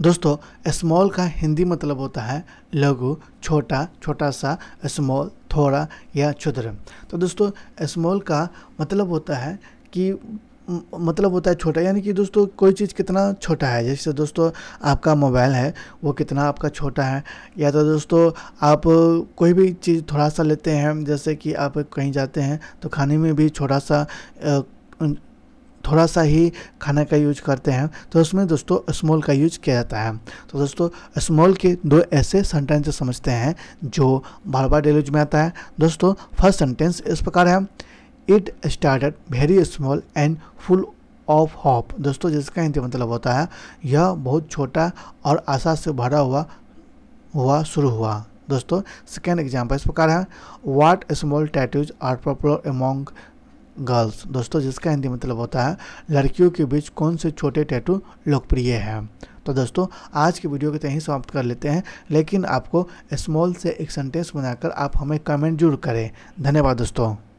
दोस्तों स्मॉल का हिंदी मतलब होता है लघु, छोटा छोटा सा स्मॉल थोड़ा या क्षुद्र। तो दोस्तों स्मॉल का मतलब होता है कि मतलब होता है छोटा, यानी कि दोस्तों, कोई चीज़ कितना छोटा है। जैसे दोस्तों, आपका मोबाइल है, वो कितना आपका छोटा है। या तो दोस्तों, आप कोई भी चीज़ थोड़ा सा लेते हैं, जैसे कि आप कहीं जाते हैं तो खाने में भी छोटा सा थोड़ा सा ही खाना का यूज़ करते हैं तो उसमें दोस्तों स्मॉल का यूज़ किया जाता है। तो दोस्तों स्मॉल के दो ऐसे सेंटेंस समझते हैं, जो बार बार डेली यूज़ में आता है। दोस्तों फ़र्स्ट सेंटेंस इस प्रकार है it started very small and full of hope दोस्तों जिसका हिंदी मतलब होता है, यह बहुत छोटा और आशा से भरा हुआ हुआ शुरू हुआ। दोस्तों सेकेंड एग्ज़ाम्पल इस प्रकार है what small tattoos are popular among girls. दोस्तों, जिसका हिंदी मतलब होता है, लड़कियों के बीच कौन से छोटे टैटू लोकप्रिय हैं? तो दोस्तों, आज की वीडियो को यहीं समाप्त कर लेते हैं, लेकिन आपको स्मॉल से एक सेंटेंस बनाकर आप हमें कमेंट ज़रूर करें। धन्यवाद दोस्तों।